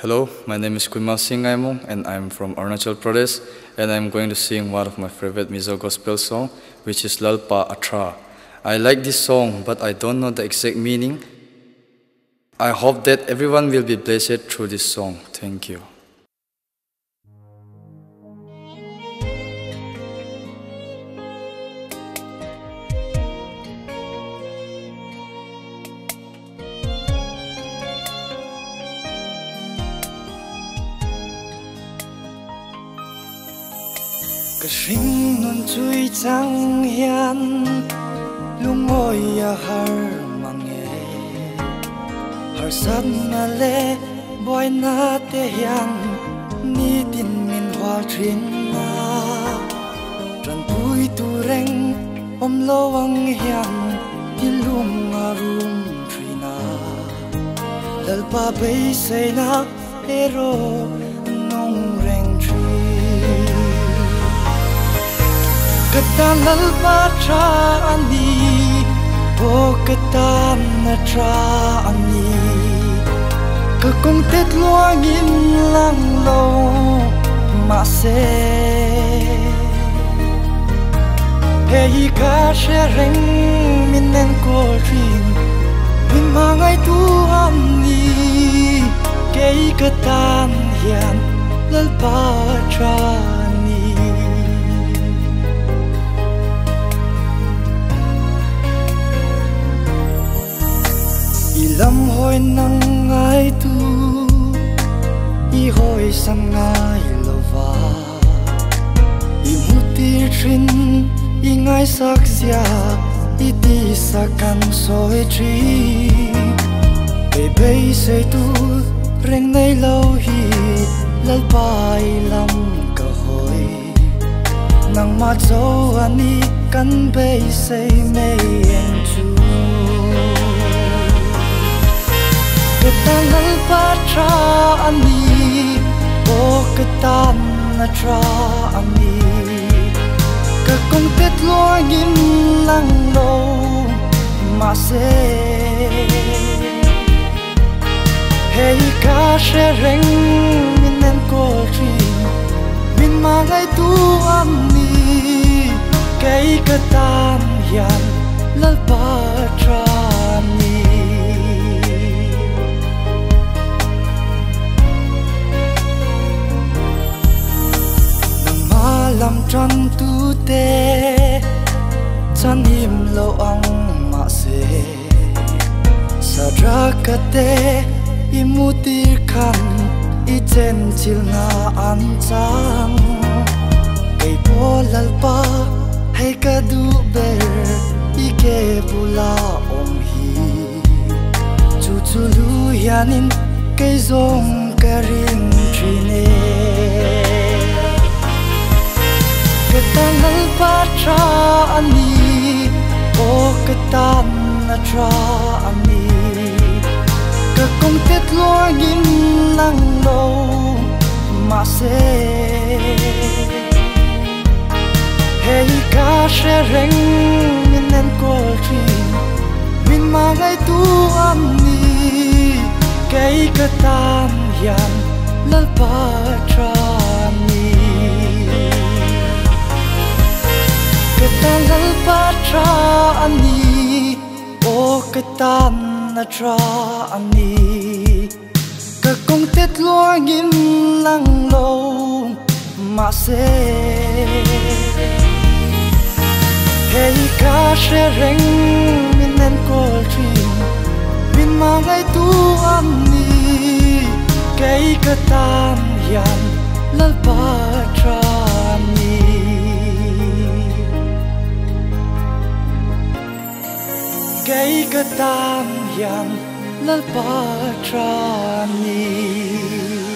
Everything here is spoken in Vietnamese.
Hello, my name is Kunmal Singh Aimong and I'm from Arunachal Pradesh and I'm going to sing one of my favorite Mizo gospel song which is Lalpa Atra. I like this song but I don't know the exact meaning. I hope that everyone will be blessed through this song. Thank you. Cái sinh non chui trăng hiền lung ngồi ya à har mang nghe. Har sat na le boy na te hiền ni tin min hoa trin na trần pui tu reng om lo wang hiền tin lung nga rum na, lal pa bay say na ero kata Ketanal tra ani po kata na tra ani ka Kekong tet luang in lang lo Ma se Hei ka she reng min nen ko rin Min ma ngai tu am ani Kei tan hian lal baca lâm hồi nắng ai tu i hoi sang ngai lo va i muti trin i ngai sak zia i ti sa kan soi tri. Be be se tu reng nei lo hi, lal pai lam ka hoi nang ma zo ani kan be se mei o tan na tra ani ka kong tet lo ngim lang lo ma se. Hey ka she reng min nen ko chi, min ma ngai tu ani kai ketan yan ra ka te i mu tir chen chil na an chang kai po lal pa hay ka du ber i ke bula om hi chu chu lu yanin cây zong ka rin trine ketanal patra ani, o ketan na tra ani. ka kong tet lorgin lang đầu mà se hey ca sẽ rèn mình nên cô tri mình mà ngay tu âm ni cái cơ tam yan lal patra ketanal patra ani o tam na tra ani ka kong tet luangin lang lo ma se hey ka rèn mình nên ko tri mình mang ngai tu ani kai tan yan lal pa patra cây cơ tan yan lal pa tra ni